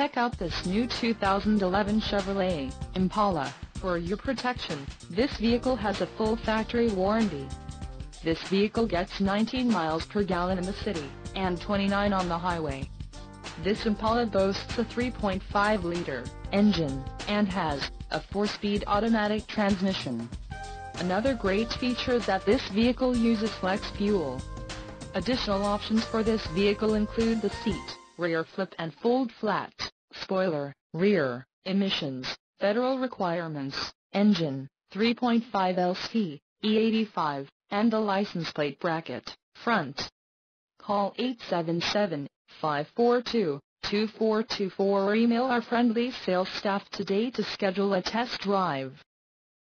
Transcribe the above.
Check out this new 2011 Chevrolet Impala. For your protection, this vehicle has a full factory warranty. This vehicle gets 19 miles per gallon in the city, and 29 on the highway. This Impala boasts a 3.5-liter engine, and has a 4-speed automatic transmission. Another great feature is that this vehicle uses flex fuel. Additional options for this vehicle include the seat, rear flip and fold flat, spoiler, rear, emissions, federal requirements, engine, 3.5 LC, E85, and the license plate bracket, front. Call 877-542-2424 or email our friendly sales staff today to schedule a test drive.